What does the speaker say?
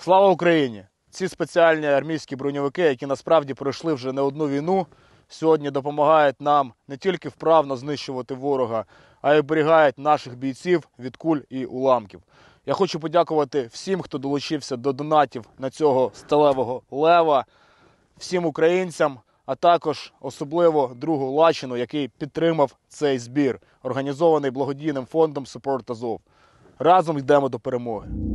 Слава Україні! Ці спеціальні армійські броньовики, які насправді пройшли вже не одну війну, сьогодні допомагають нам не тільки вправно знищувати ворога, а й оберігають наших бійців від куль і уламків. Я хочу подякувати всім, хто долучився до донатів на цього сталевого лева, всім українцям, а також особливо другу Лачину, який підтримав цей збір, організований благодійним фондом Support Азов. Разом йдемо до перемоги.